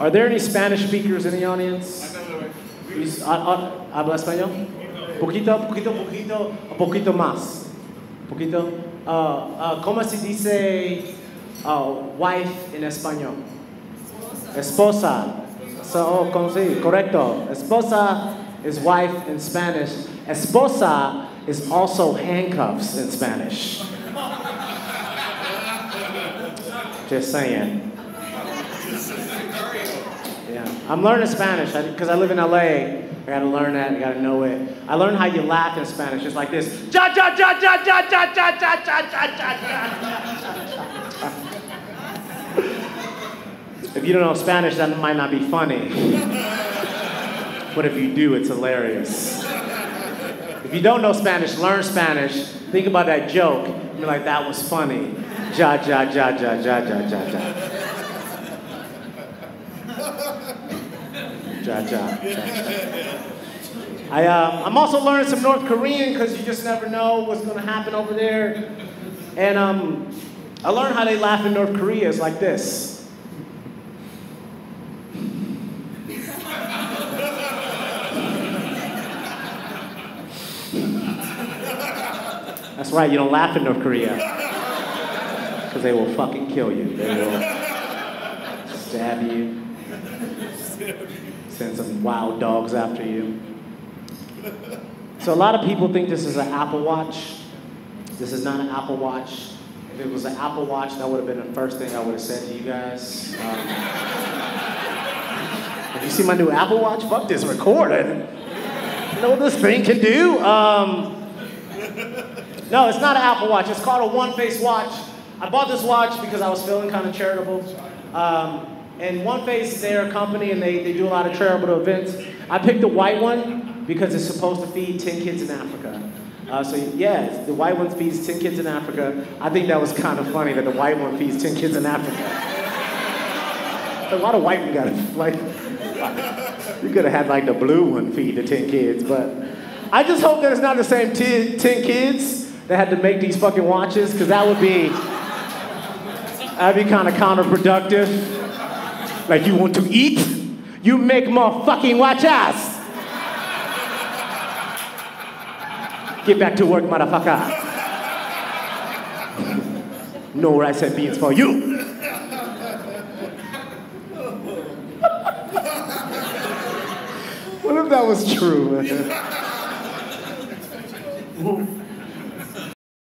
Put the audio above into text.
Are there any Spanish speakers in the audience? Ah, ah, ¿Habla español? Poquito, poquito, poquito, poquito más. Poquito. Ah, ah, ¿Cómo se dice ah, wife en español? Esposa. So, oh, ¿cómo se Correcto. Esposa is wife in Spanish. Esposa is also handcuffs in Spanish. Just saying. Yeah, I'm learning Spanish because I live in LA. I gotta learn that. I gotta know it. I learned how you laugh in Spanish, just like this. Ja ja ja ja ja ja ja ja ja ja ja. If you don't know Spanish, that might not be funny. But if you do, it's hilarious. If you don't know Spanish, learn Spanish. Think about that joke. Be like, that was funny. Ja ja ja ja ja ja ja ja. Ja ja. ja. I, uh, I'm also learning some North Korean because you just never know what's going to happen over there. And um, I learned how they laugh in North Korea. It's like this. That's right, you don't laugh in North Korea. Because they will fucking kill you. They will stab you, send some wild dogs after you. So a lot of people think this is an Apple Watch. This is not an Apple Watch. If it was an Apple Watch, that would have been the first thing I would have said to you guys. Um, have you seen my new Apple Watch? Fuck this recording. You know what this thing can do? Um, no, it's not an Apple Watch. It's called a One Face watch. I bought this watch because I was feeling kind of charitable. Um, and One Face, they're a company and they, they do a lot of charitable events. I picked the white one because it's supposed to feed 10 kids in Africa. Uh, so yeah, the white one feeds 10 kids in Africa. I think that was kind of funny that the white one feeds 10 kids in Africa. a lot of white one got it. Like, you could have had like the blue one feed the 10 kids, but I just hope that it's not the same 10, 10 kids that had to make these fucking watches, because that would be, that'd be kind of counterproductive. Like, you want to eat? You make more fucking watches. Get back to work, motherfucker. No rice and beans for you. what if that was true? man?